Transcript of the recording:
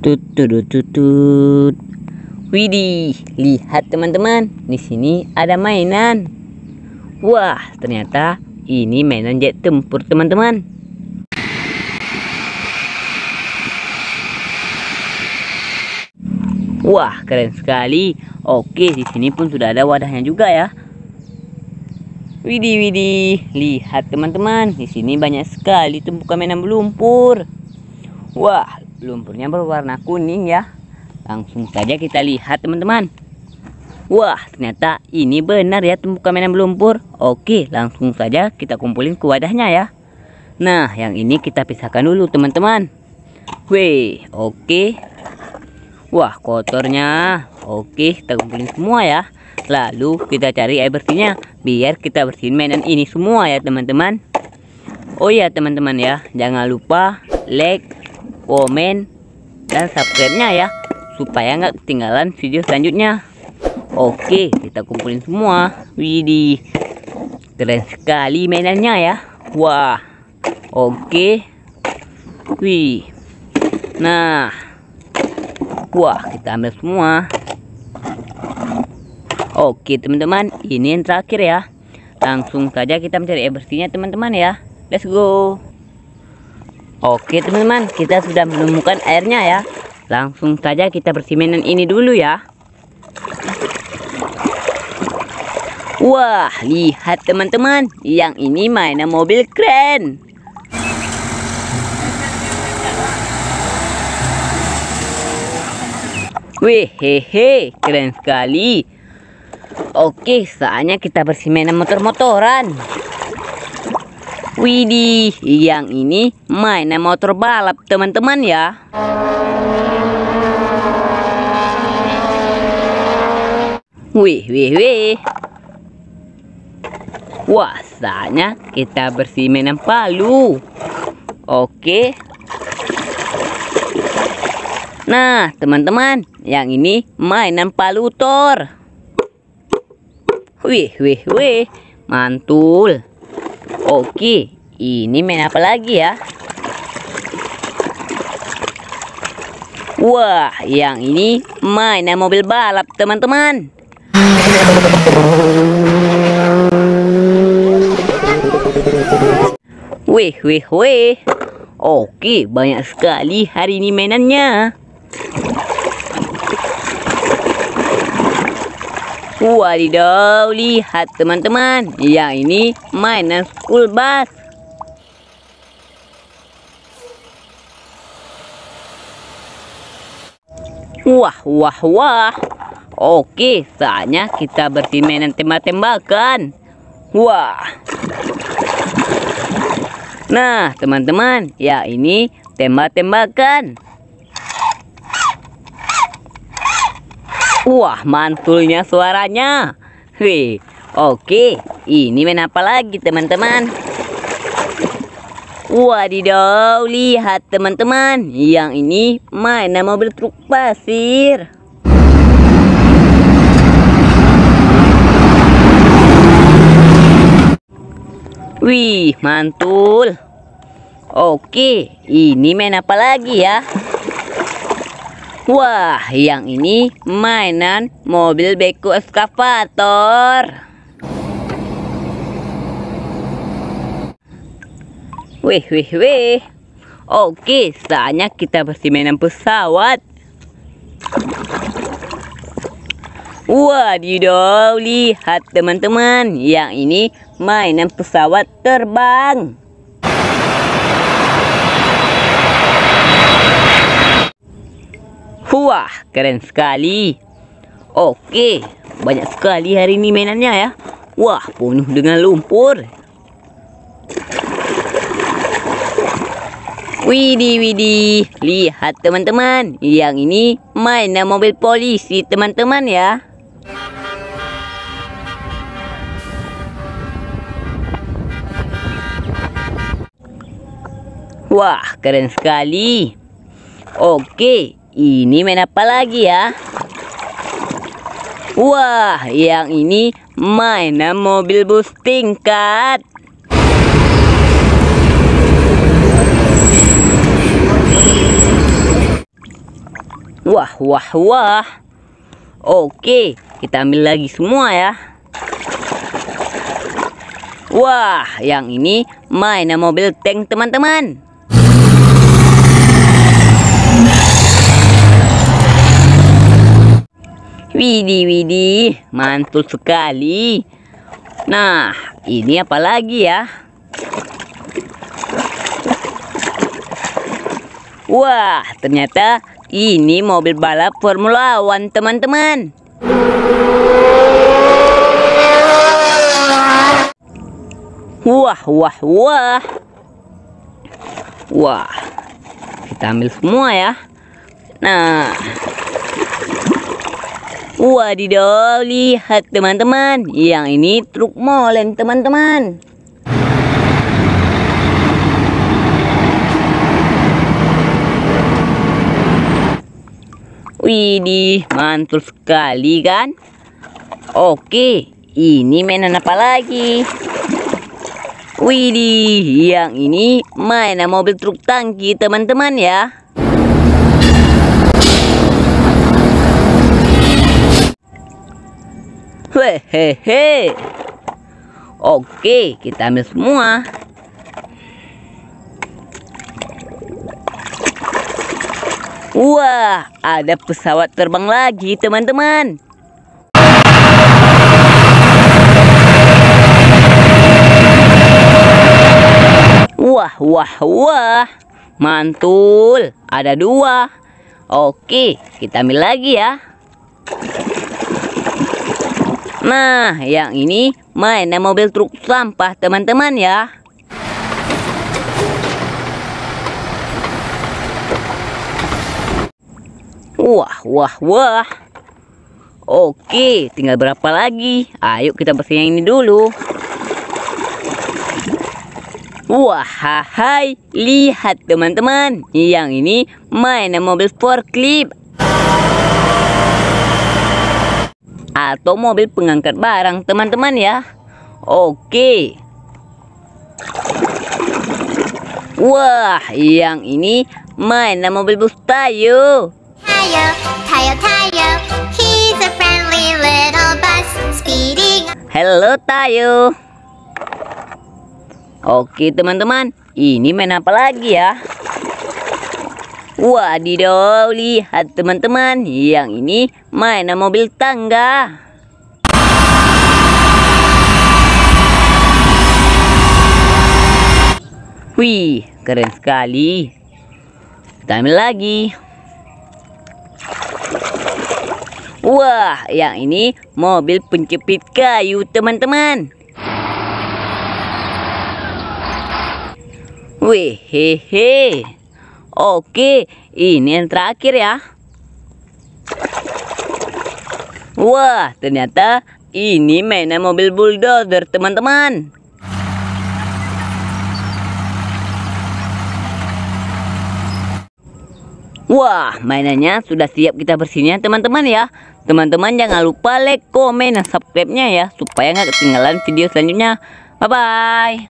Tut tut tut tut. Widih, lihat teman-teman, di sini ada mainan. Wah, ternyata ini mainan jet tempur teman-teman. Wah, keren sekali. Oke, di sini pun sudah ada wadahnya juga ya. Widih, widih. Lihat teman-teman, di sini banyak sekali tumpukan mainan lumpur. Wah, lumpurnya berwarna kuning ya. Langsung saja kita lihat teman-teman. Wah, ternyata ini benar ya tumpukan mainan lumpur. Oke, langsung saja kita kumpulin ke wadahnya ya. Nah, yang ini kita pisahkan dulu teman-teman. Wih, oke. Wah, kotornya. Oke, kita kumpulin semua ya. Lalu kita cari air bersihnya biar kita bersihin mainan ini semua ya teman-teman. Oh ya teman-teman ya, jangan lupa like, komen, dan subscribe-nya ya supaya nggak ketinggalan video selanjutnya. Oke, kita kumpulin semua. Widih, keren sekali mainannya ya. Wah, oke. Wih, nah, wah kita ambil semua. Oke teman-teman, ini yang terakhir ya. Langsung saja kita mencari air bersihnya teman-teman ya. Let's go. Oke teman-teman, kita sudah menemukan airnya ya. Langsung saja kita bersih mainan ini dulu ya. Wah, lihat teman-teman, yang ini mainan mobil keren. Wih, hehe, keren sekali. Oke, saatnya kita bersih mainan motor-motoran. Widih, yang ini mainan motor balap teman-teman ya. Wih, wih, wih. Wah, saatnya kita bersih mainan palu. Oke. Nah, teman-teman, yang ini mainan palutor. Wih, wih, wih. Mantul. Oke, ini main apa lagi ya? Wah, yang ini mainan mobil balap, teman-teman. Wih, wih, wih. Oke, banyak sekali hari ini mainannya. Wadidaw, lihat teman-teman. Yang ini mainan school bus. Wah, wah, wah. Oke, saatnya kita bersih mainan tembak-tembakan. Wah. Nah, teman-teman, ya ini tembak-tembakan. Wah, mantulnya suaranya. Wih, oke. Ini main apa lagi, teman-teman? Wadidaw, lihat teman-teman. Yang ini mainan mobil truk pasir. Wih, mantul. Oke, ini main apa lagi ya? Wah, yang ini mainan mobil beko eskavator. Wih, wih, wih. Oke, saatnya kita bersih mainan pesawat. Wadidaw, lihat teman-teman. Yang ini mainan pesawat terbang. Wah, keren sekali. Oke, banyak sekali hari ini mainannya ya. Wah, penuh dengan lumpur. Widih, widih. Lihat teman-teman. Yang ini mainan mobil polisi teman-teman ya. Wah, keren sekali. Oke, ini main apa lagi ya? Wah, yang ini mainan mobil bus tingkat. Wah, wah, wah. Oke, kita ambil lagi semua ya. Wah, yang ini mainan mobil tank teman-teman. Widih, widih, mantul sekali. Nah, ini apa lagi ya? Wah, ternyata ini mobil balap Formula One, teman-teman. Wah, wah, wah. Wah, kita ambil semua ya. Nah, wadidaw, lihat teman-teman. Yang ini truk molen, teman-teman. Widih, mantul sekali kan? Oke, ini mainan apa lagi? Widih, yang ini mainan mobil truk tangki teman-teman ya. Hehehe. Oke, kita ambil semua. Wah, ada pesawat terbang lagi, teman-teman. Wah, wah, wah. Mantul. Ada dua. Oke, kita ambil lagi ya. Nah, yang ini mainan mobil truk sampah, teman-teman ya. Wah, wah, wah. Oke, tinggal berapa lagi? Ayo kita bersih yang ini dulu. Wah, hai, lihat teman-teman. Yang ini mainan mobil forklift. Atau mobil pengangkat barang, teman-teman ya. Oke. Wah, yang ini mainan mobil bus Tayo. Tayo, Tayo, Tayo. He's a friendly little bus speeding. Halo Tayo. Oke teman-teman, ini main apa lagi ya? Wadidaw, lihat teman-teman, yang ini mainan mobil tangga. Wih, keren sekali. Ambil lagi. Wah, yang ini mobil penjepit kayu, teman-teman. Wih, hehe. Oke, ini yang terakhir ya. Wah, ternyata ini mainan mobil bulldozer, teman-teman. Wah, mainannya sudah siap kita bersihnya teman-teman ya. Teman-teman jangan lupa like, komen, dan subscribe-nya ya. Supaya nggak ketinggalan video selanjutnya. Bye-bye.